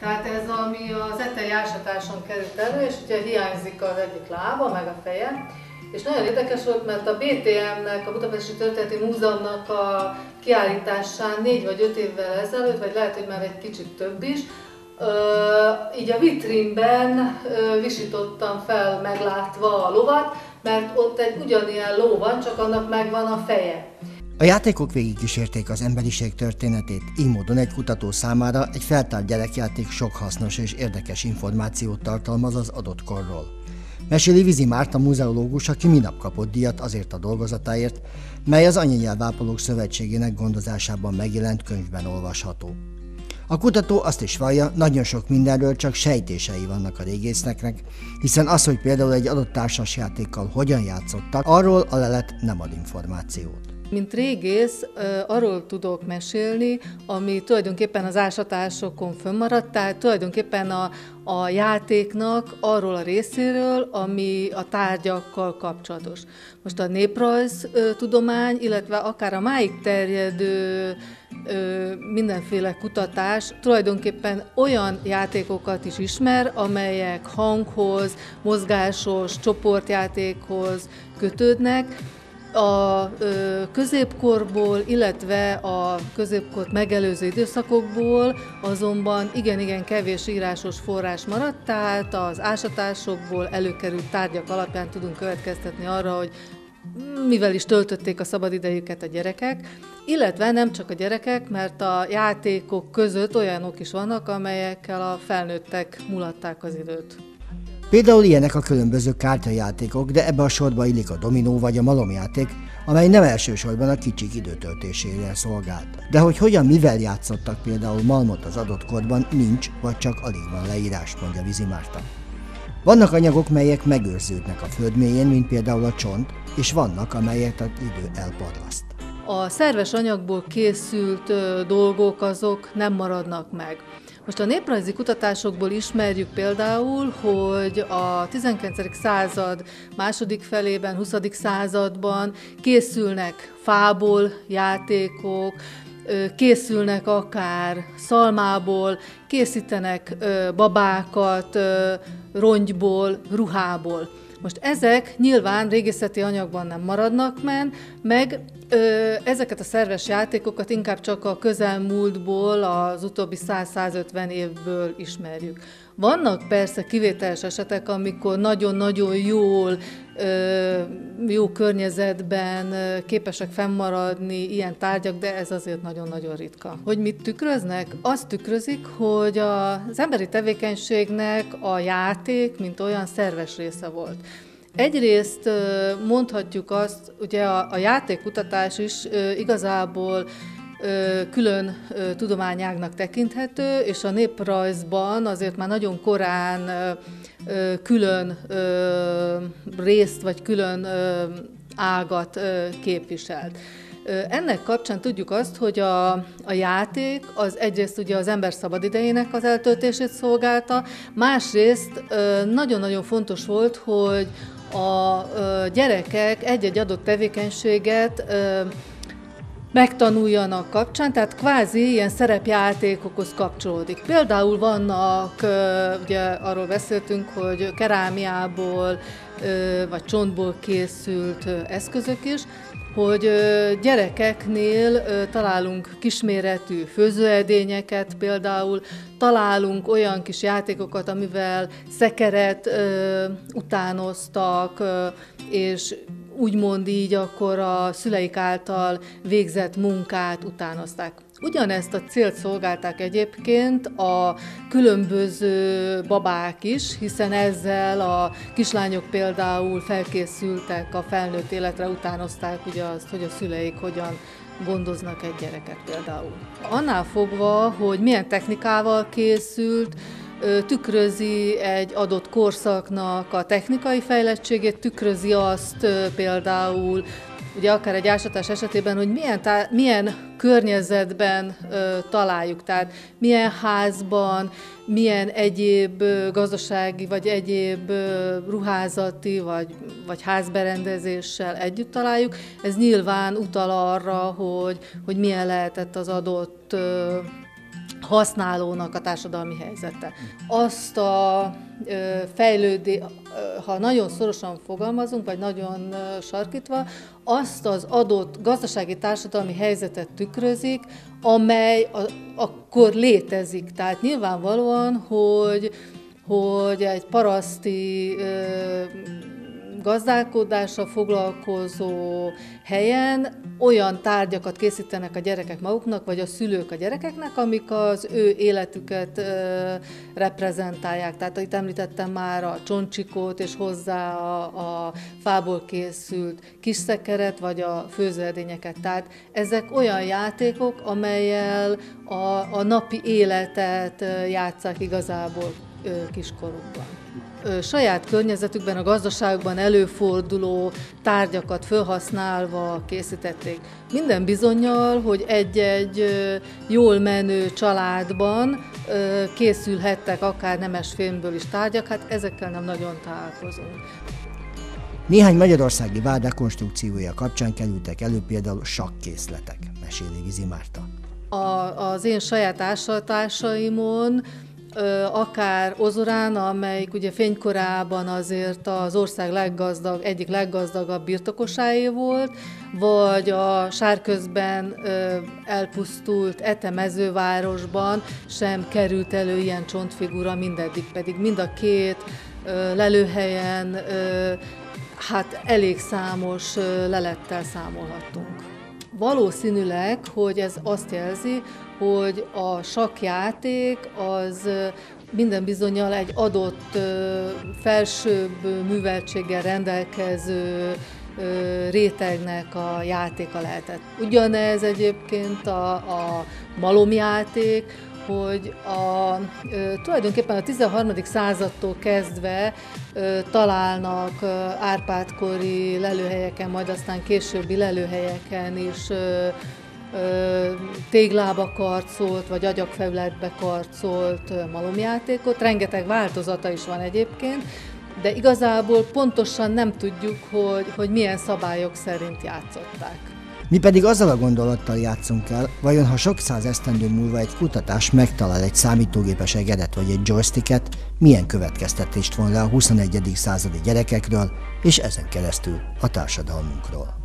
Tehát ez ami az etei ásatáson került elő, és ugye hiányzik az egyik lába, meg a feje. És nagyon érdekes volt, mert a BTM-nek, a Budapesti Történeti Múzeumnak a kiállításán négy vagy öt évvel ezelőtt, vagy lehet, hogy már egy kicsit több is, így a vitrínben visítottam fel meglátva a lovat, mert ott egy ugyanilyen ló van, csak annak megvan a feje. A játékok végigkísérték az emberiség történetét, így módon egy kutató számára egy feltárt gyerekjáték sok hasznos és érdekes információt tartalmaz az adott korról. Meséli Vizi Márta múzeológus, aki minap kapott díjat azért a dolgozatáért, mely az Anyanyelvápolók Szövetségének gondozásában megjelent könyvben olvasható. A kutató azt is vallja, nagyon sok mindenről csak sejtései vannak a régésznek, hiszen az, hogy például egy adott társasjátékkal hogyan játszottak, arról a lelet nem ad információt. Mint régész arról tudok mesélni, ami tulajdonképpen az ásatásokon fönnmaradt, tehát tulajdonképpen a, a játéknak arról a részéről, ami a tárgyakkal kapcsolatos. Most a néprajz tudomány, illetve akár a máig terjedő mindenféle kutatás tulajdonképpen olyan játékokat is ismer, amelyek hanghoz, mozgásos, csoportjátékhoz kötődnek, a középkorból, illetve a középkort megelőző időszakokból azonban igen-igen kevés írásos forrás maradt, tehát az ásatásokból előkerült tárgyak alapján tudunk következtetni arra, hogy mivel is töltötték a szabadidejüket a gyerekek, illetve nem csak a gyerekek, mert a játékok között olyanok is vannak, amelyekkel a felnőttek mulatták az időt. Például ilyenek a különböző kártyajátékok, de ebbe a sorba illik a dominó vagy a malomjáték, amely nem elsősorban a kicsik időtöltésére szolgált. De hogy hogyan, mivel játszottak például malmot az adott korban, nincs, vagy csak alig van leírás, mondja Vizi Márta. Vannak anyagok, melyek megőrződnek a föld mélyén, mint például a csont, és vannak, amelyet az idő elparlaszt. A szerves anyagból készült dolgok azok nem maradnak meg. Most a néprajzi kutatásokból ismerjük például, hogy a 19. század második felében, 20. században készülnek fából játékok, készülnek akár szalmából, készítenek babákat rongyból, ruhából. Most ezek nyilván régészeti anyagban nem maradnak men, meg ö, ezeket a szerves játékokat inkább csak a közelmúltból, az utóbbi 100-150 évből ismerjük. Vannak persze kivételes esetek, amikor nagyon-nagyon jól, jó környezetben képesek fennmaradni ilyen tárgyak, de ez azért nagyon-nagyon ritka. Hogy mit tükröznek? Azt tükrözik, hogy az emberi tevékenységnek a játék, mint olyan szerves része volt. Egyrészt mondhatjuk azt, ugye a, a játékkutatás is igazából külön tudományágnak tekinthető, és a néprajzban azért már nagyon korán külön részt vagy külön ágat képviselt. Ennek kapcsán tudjuk azt, hogy a, a játék az egyrészt ugye az ember szabadidejének az eltöltését szolgálta, másrészt nagyon-nagyon fontos volt, hogy a gyerekek egy-egy adott tevékenységet megtanuljanak kapcsán, tehát kvázi ilyen szerepjátékokhoz kapcsolódik. Például vannak, ugye arról beszéltünk, hogy kerámiából vagy csontból készült eszközök is, hogy gyerekeknél találunk kisméretű főzőedényeket például, találunk olyan kis játékokat, amivel szekeret utánoztak, és úgymond így akkor a szüleik által végzett munkát utánozták. Ugyanezt a célt szolgálták egyébként a különböző babák is, hiszen ezzel a kislányok például felkészültek a felnőtt életre, utánozták ugye azt, hogy a szüleik hogyan gondoznak egy gyereket például. Annál fogva, hogy milyen technikával készült, tükrözi egy adott korszaknak a technikai fejlettségét, tükrözi azt például, ugye akár egy ásatás esetében, hogy milyen, tá- milyen környezetben ö, találjuk, tehát milyen házban, milyen egyéb ö, gazdasági vagy egyéb ö, ruházati vagy, vagy házberendezéssel együtt találjuk. Ez nyilván utal arra, hogy, hogy milyen lehetett az adott ö, használónak a társadalmi helyzete. Azt a fejlődé, ha nagyon szorosan fogalmazunk, vagy nagyon sarkítva, azt az adott gazdasági társadalmi helyzetet tükrözik, amely a, akkor létezik. Tehát nyilvánvalóan, hogy hogy egy paraszti gazdálkodással foglalkozó helyen olyan tárgyakat készítenek a gyerekek maguknak, vagy a szülők a gyerekeknek, amik az ő életüket ö, reprezentálják. Tehát itt említettem már a csoncsikót, és hozzá a, a fából készült kisszekeret, vagy a főzőedényeket. Tehát ezek olyan játékok, amelyel a, a napi életet játszák igazából kiskorukban. Saját környezetükben, a gazdaságban előforduló tárgyakat felhasználva készítették. Minden bizonyal, hogy egy-egy jól menő családban készülhettek akár nemes fémből is tárgyak, hát ezekkel nem nagyon találkozunk. Néhány magyarországi vád konstrukciója kapcsán kerültek elő például sakkészletek, meséli Vizi Márta. A, az én saját ásatásaimon akár Ozorán, amelyik ugye fénykorában azért az ország leggazdag, egyik leggazdagabb birtokosáé volt, vagy a sárközben elpusztult etemezővárosban sem került elő ilyen csontfigura, mindeddig pedig mind a két lelőhelyen hát elég számos lelettel számolhatunk. Valószínűleg, hogy ez azt jelzi, hogy a sakjáték az minden bizonyal egy adott felsőbb műveltséggel rendelkező rétegnek a játéka lehetett. Ugyanez egyébként a, a malomjáték, hogy a, tulajdonképpen a 13. századtól kezdve találnak Árpádkori lelőhelyeken, majd aztán későbbi lelőhelyeken is téglába karcolt, vagy agyagfelületbe karcolt malomjátékot. Rengeteg változata is van egyébként, de igazából pontosan nem tudjuk, hogy, hogy milyen szabályok szerint játszották. Mi pedig azzal a gondolattal játszunk el, vajon ha sok száz esztendő múlva egy kutatás megtalál egy számítógépes egedet vagy egy joysticket, milyen következtetést von le a 21. századi gyerekekről, és ezen keresztül a társadalmunkról.